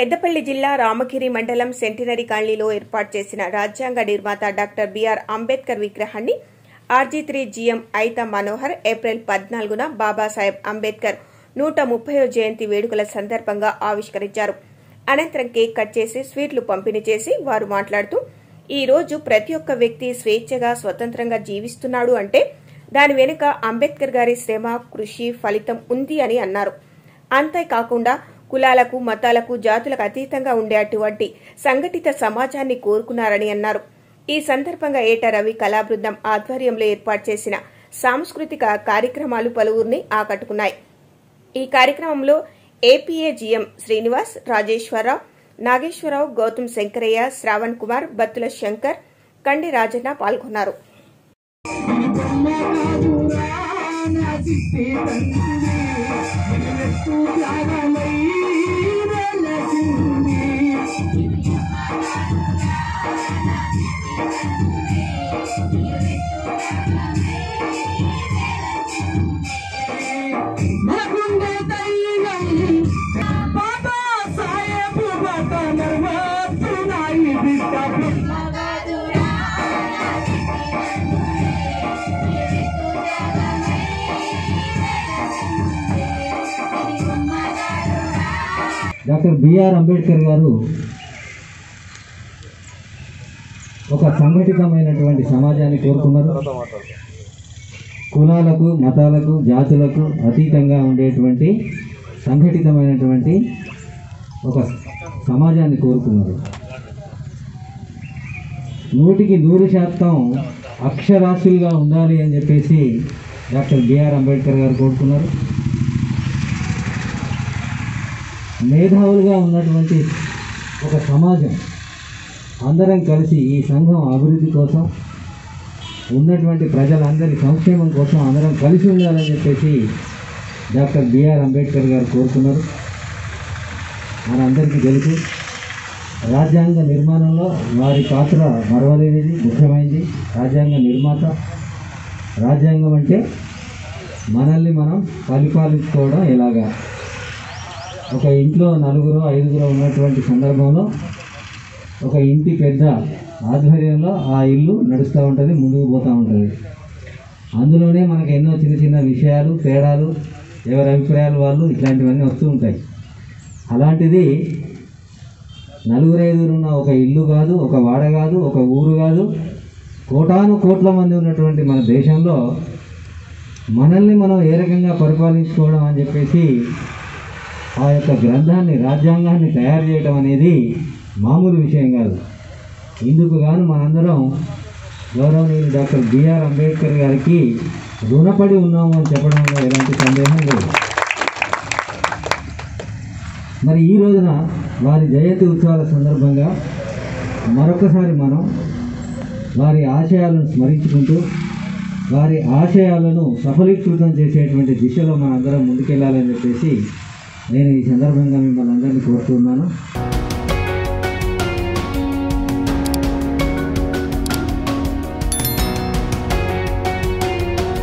పెద్దపల్లి జిల్లా రామగిరి మండలం సెంటినరీ కాలనీలో ఏర్పాటు చేసిన రాజ్యాంగ నిర్మాత డాక్టర్ బిఆర్ అంబేద్కర్ విగ్రహాన్ని R G three G M Aitha Manohar April పద్నాలుగున బాబాసాహెబ్ అంబేద్కర్ నూట ముప్పయో జయంతి వేడుకల సందర్భంగా ఆవిష్కరించారు. అనంతరం కేక్ కట్ చేసి స్వీట్లు పంపిణీ చేసి వారు మాట్లాడుతూ ఈ రోజు ప్రతి ఒక్క వ్యక్తి స్వేచ్ఛగా స్వతంత్రంగా జీవిస్తున్నాడు అంటే దాని వెనుక అంబేద్కర్ గారి శ్రమ కృషి ఫలితం ఉంది అని అన్నారు. అంతేకాకుండా కులాలకు మతాలకు జాతులకు అతీతంగా ఉండే అటువంటి సంఘటిత సమాజాన్ని కోరుకున్నారని అన్నారు. ఈ సందర్భంగా ఏటా రవి కళాబృందం ఆధ్వర్యంలో ఏర్పాటు చేసిన సాంస్కృతిక కార్యక్రమాలు పలువురిని ఆకట్టుకున్నాయి. ఈ కార్యక్రమంలో ఏపీఏజీఎం శ్రీనివాస్ రాజేశ్వరరావు నాగేశ్వరరావు గౌతమ్ శంకరయ్య శ్రావణ్ కుమార్ బత్తుల శంకర్ కండి రాజన్న పాల్గొన్నారు. డాక్టర్ బిఆర్ అంబేద్కర్ గారు ఒక సంఘటితమైనటువంటి సమాజాన్ని కోరుకున్నారు. కులాలకు మతాలకు జాతులకు అతీతంగా ఉండేటువంటి సంఘటితమైనటువంటి ఒక సమాజాన్ని కోరుకున్నారు. నూటికి నూరు శాతం అక్షరాస్యులుగా ఉండాలి అని చెప్పేసి డాక్టర్ బిఆర్ అంబేద్కర్ గారు కోరుకున్నారు. మేధావులుగా ఉన్నటువంటి ఒక సమాజం అందరం కలిసి ఈ సంఘం అభివృద్ధి కోసం ఉన్నటువంటి ప్రజలందరి సంక్షేమం కోసం అందరం కలిసి ఉండాలని చెప్పేసి డాక్టర్ బిఆర్ అంబేద్కర్ గారు కోరుకున్నారు మనందరికీ తెలుసు రాజ్యాంగ నిర్మాణంలో వారి పాత్ర మరవలేనిది ముఖ్యమైనది రాజ్యాంగ నిర్మాత. రాజ్యాంగం అంటే మనల్ని మనం పరిపాలించుకోవడం ఎలాగా? ఒక ఇంట్లో నలుగురు ఐదుగురు ఉన్నటువంటి సందర్భంలో ఒక ఇంటి పెద్ద ఆధ్వర్యంలో ఆ ఇల్లు నడుస్తూ ఉంటుంది ముందుకు పోతూ ఉంటుంది. అందులోనే మనకు ఎన్నో చిన్న చిన్న విషయాలు తేడాలు ఎవరి అభిప్రాయాలు వాళ్ళు ఇట్లాంటివన్నీ వస్తూ ఉంటాయి. అలాంటిది నలుగురు ఐదుగురు ఉన్న ఒక ఇల్లు కాదు ఒక వాడ కాదు ఒక ఊరు కాదు కోటాను కోట్ల మంది ఉన్నటువంటి మన దేశంలో మనల్ని మనం ఏ రకంగా పరిపాలించుకోవడం అని చెప్పేసి ఆ యొక్క గ్రంథాన్ని రాజ్యాంగాన్ని తయారు చేయడం అనేది మామూలు విషయం కాదు. ఇందుకు గాను మనందరం గౌరవనీయులు డాక్టర్ బిఆర్ అంబేద్కర్ గారికి రుణపడి ఉన్నాము అని చెప్పడంలో ఎలాంటి సందేహం లేదు. మరి ఈ రోజున వారి జయంతి ఉత్సవాల సందర్భంగా మరొకసారి మనం వారి ఆశయాలను స్మరించుకుంటూ వారి ఆశయాలను సఫలీకృతం చేసేటువంటి దిశలో మనందరం ముందుకెళ్ళాలని చెప్పేసి నేను ఈ సందర్భంగా మిమ్మల్ని అందరినీ కోరుతున్నాను